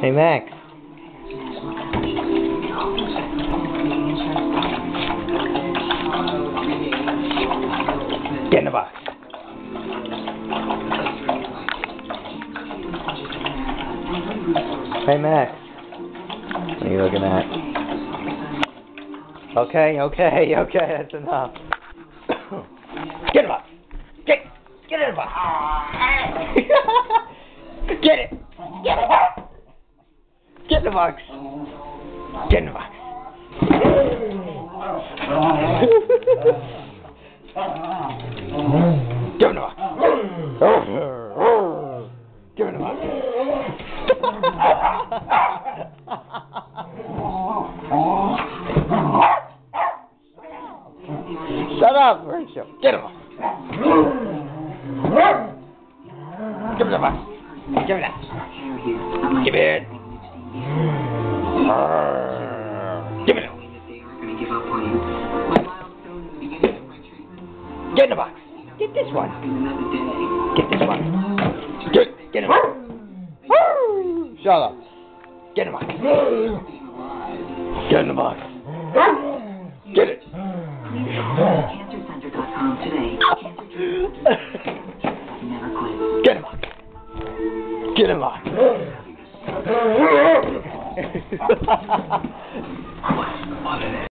Hey, Max. Get in the box. Hey, Max. What are you looking at? Okay, okay, okay, that's enough. Get the box. Get, get in the box. get it. Get it. Get in the box. Get in the box. Give him the box. Give him the box. Shut up, Rachel. Get him. Give him the box. Give me that. Give it. Give it. Up. Get in the box. Get this one. Get this one. Get, it. get him. Shut up. Get in the box. Get in the box. Get it. CancerCenter.com today. Never quit. Get him box. Get him box. こっちもあれです。